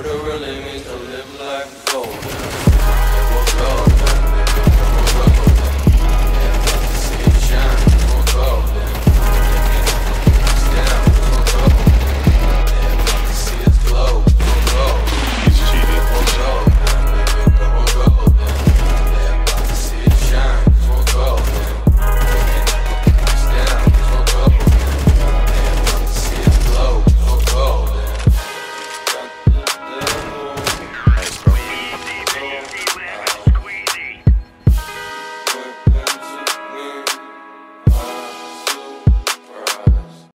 order ruling